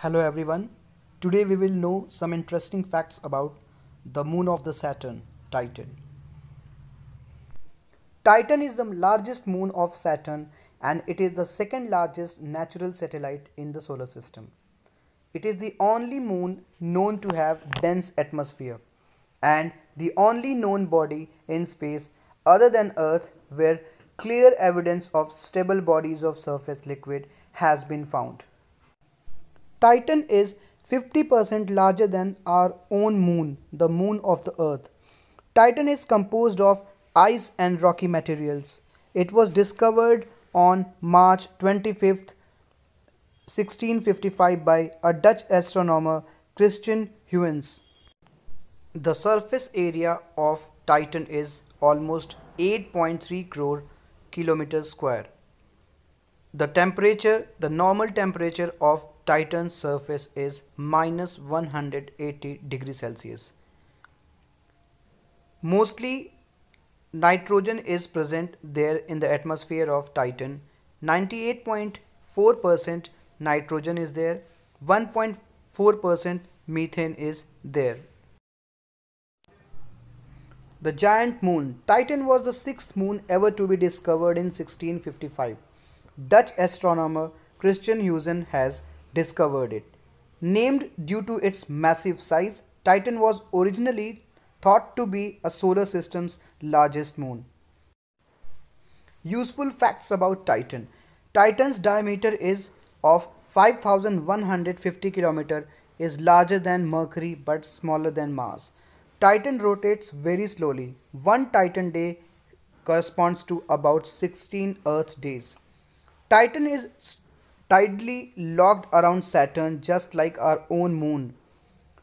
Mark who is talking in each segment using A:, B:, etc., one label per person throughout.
A: Hello everyone. Today we will know some interesting facts about the moon of the Saturn, Titan. Titan is the largest moon of Saturn and it is the second largest natural satellite in the solar system. It is the only moon known to have dense atmosphere and the only known body in space other than Earth where clear evidence of stable bodies of surface liquid has been found. Titan is 50% larger than our own moon, the moon of the earth. Titan is composed of ice and rocky materials. It was discovered on March 25, 1655 by a Dutch astronomer Christian Huygens. The surface area of Titan is almost 8.3 crore kilometers square. The temperature, the normal temperature of Titan's surface is minus 180 degrees Celsius. Mostly nitrogen is present there in the atmosphere of Titan. 98.4% nitrogen is there, 1.4% methane is there. The giant moon. Titan was the sixth moon ever to be discovered in 1655. Dutch astronomer Christian Huygens has discovered it. Named due to its massive size, Titan was originally thought to be a solar system's largest moon. Useful facts about Titan. Titan's diameter is of 5150 km is larger than Mercury but smaller than Mars. Titan rotates very slowly. One Titan day corresponds to about 16 Earth days. Titan is tidally locked around Saturn just like our own moon.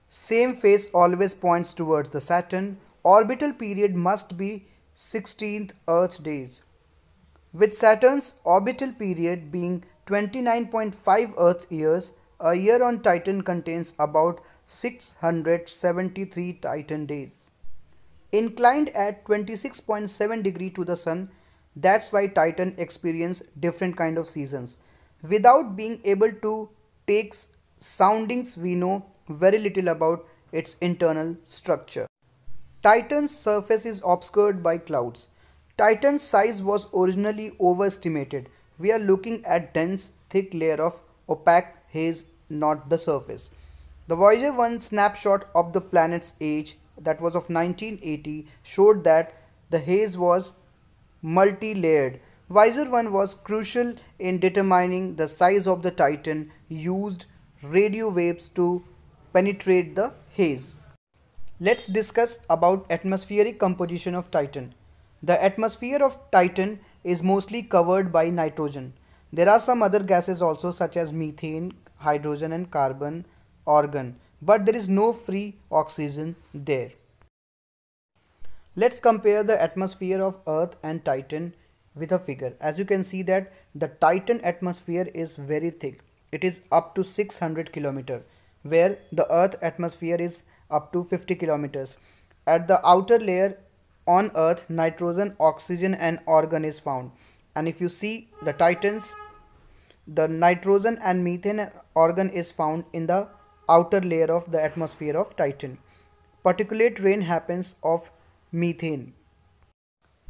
A: Same face always points towards the Saturn. Orbital period must be 16th Earth days. With Saturn's orbital period being 29.5 Earth years, a year on Titan contains about 673 Titan days. Inclined at 26.7 degree to the Sun, that's why Titan experience different kind of seasons. Without being able to take soundings we know very little about its internal structure. Titan's surface is obscured by clouds. Titan's size was originally overestimated. We are looking at dense thick layer of opaque haze not the surface. The Voyager 1 snapshot of the planet's age that was of 1980 showed that the haze was multi-layered. Voyager 1 was crucial in determining the size of the Titan used radio waves to penetrate the haze. Let's discuss about atmospheric composition of Titan. The atmosphere of Titan is mostly covered by nitrogen. There are some other gases also such as methane, hydrogen and carbon, argon but there is no free oxygen there. Let's compare the atmosphere of Earth and Titan with a figure. As you can see that the Titan atmosphere is very thick. It is up to 600 kilometer where the Earth atmosphere is up to 50 kilometers. At the outer layer on Earth nitrogen, oxygen and argon is found. And if you see the Titans the nitrogen and methane argon is found in the outer layer of the atmosphere of Titan. Particulate rain happens of methane.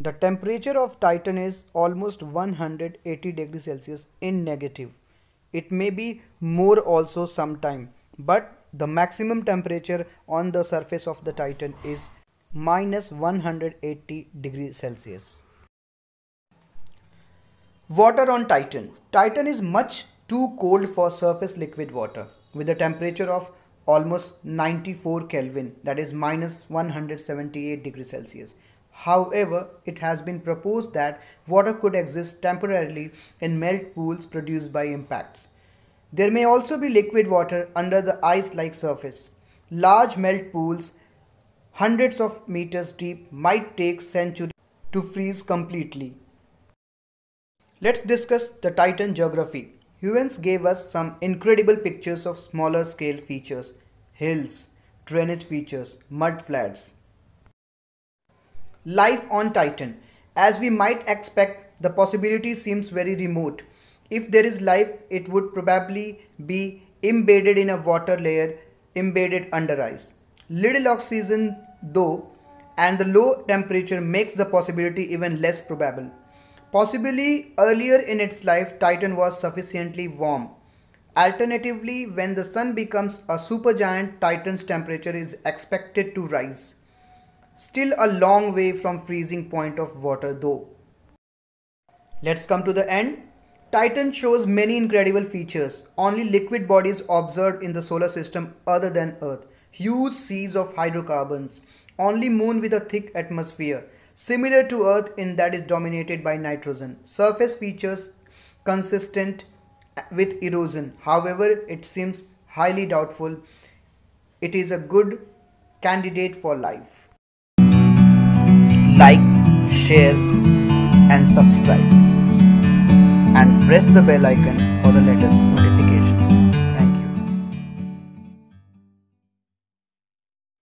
A: The temperature of Titan is almost 180 degrees Celsius in negative. It may be more also sometime, but the maximum temperature on the surface of the Titan is minus 180 degrees Celsius. Water on Titan. Titan is much too cold for surface liquid water with a temperature of almost 94 Kelvin that is minus 178 degrees Celsius. However, it has been proposed that water could exist temporarily in melt pools produced by impacts. There may also be liquid water under the ice-like surface. Large melt pools hundreds of meters deep might take centuries to freeze completely. Let's discuss the Titan geography. Huygens gave us some incredible pictures of smaller scale features, hills, drainage features, mud flats. Life on Titan. As we might expect, the possibility seems very remote. If there is life, it would probably be embedded in a water layer embedded under ice. Little oxygen though and the low temperature makes the possibility even less probable. Possibly earlier in its life Titan was sufficiently warm. Alternatively, when the sun becomes a supergiant, Titan's temperature is expected to rise. Still a long way from freezing point of water though. Let's come to the end. Titan shows many incredible features, only liquid bodies observed in the solar system other than Earth. Huge seas of hydrocarbons, only moon with a thick atmosphere, similar to Earth in that is dominated by nitrogen. Surface features consistent with erosion. However, it seems highly doubtful. It is a good candidate for life. Like, share and subscribe and press the bell icon for the latest notifications.